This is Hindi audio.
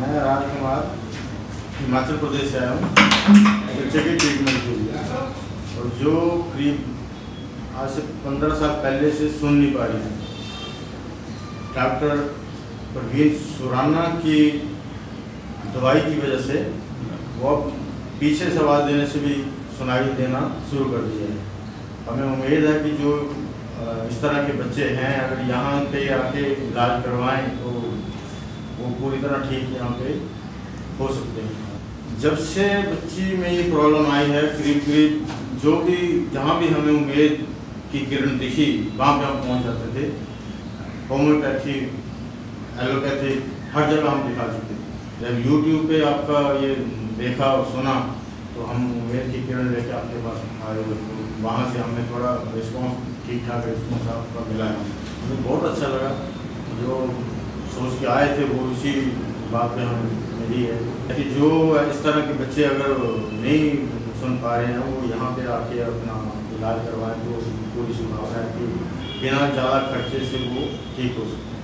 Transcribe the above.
मैं राजकुमार हिमाचल प्रदेश से आया हूँ। बच्चे के ट्रीटमेंट के लिए। और जो करीब आज से पंद्रह साल पहले से सुन नहीं पा रही है। डॉक्टर प्रवीण सुराना की दवाई की वजह से वो अब पीछे से आवाज़ देने से भी सुनाई देना शुरू कर दिया है। हमें उम्मीद है कि जो इस तरह के बच्चे हैं, अगर यहाँ पे आके इलाज करवाएँ तो वो पूरी तरह ठीक यहाँ पे हो सकते हैं। जब से बच्ची में ये प्रॉब्लम आई है, करीब करीब जो भी, जहाँ भी हमें उम्मीद की किरण दिखी, वहाँ पे हम पहुँच जाते थे। होम्योपैथी एलोपैथी हर जगह हम दिखा चुके थे। जब यूट्यूब पे आपका ये देखा और सुना तो हम उम्मीद की किरण लेके आपके पास आए हुए तो वहाँ से हमें थोड़ा रिस्पॉन्स ठीक ठाक रिस्पॉन्स आपका मिला। है हमें बहुत अच्छा लगा। जो सोच के आए थे, वो इसी बात पे हम मिली है। कि जो इस तरह के बच्चे अगर नहीं सुन पा रहे हैं, वो यहाँ पे आके अपना इलाज करवाएँ तो पूरी संभावना है कि बिना ज़्यादा खर्चे से वो ठीक हो सकते हैं।